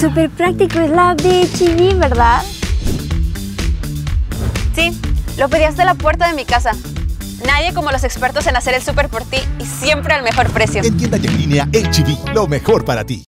Súper práctico es la de HB, ¿verdad? Sí, lo pedí hasta la puerta de mi casa. Nadie como los expertos en hacer el súper por ti y siempre al mejor precio. En tienda en línea HB, lo mejor para ti.